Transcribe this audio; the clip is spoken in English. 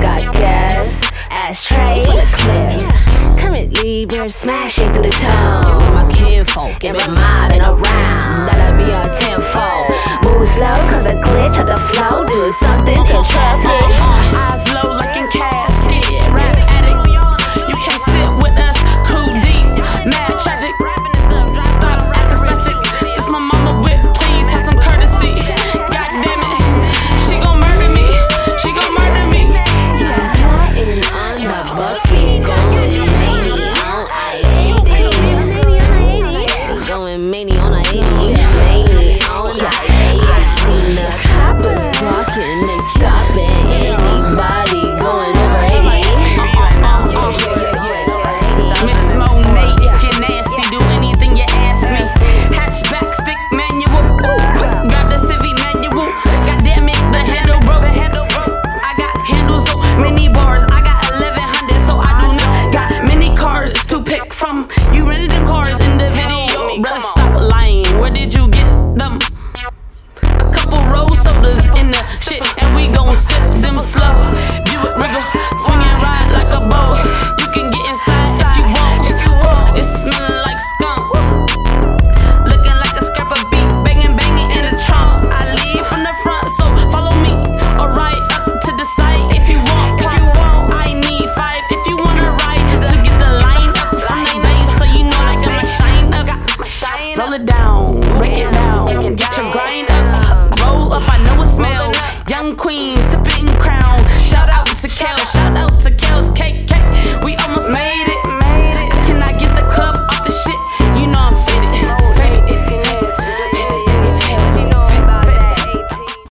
got gas. Ashtray full of clips. Currently, we're smashing through the town. My kinfolk and my mobbing around. That'll be our tenfold. Move slow, cause a glitch of the flow. Do something in traffic. Eyes low like in Ooh, quick, grab the Civic manual. God damn it, the handle broke. I got handles, so many bars. I got 1100, so I do not got many cars to pick from. You rented them cars in the video, bruh. Stop lying. Where did you get them? A couple rose sodas in the shit roll it down, break it down, get your grind up, roll up. I know it smell, young queen.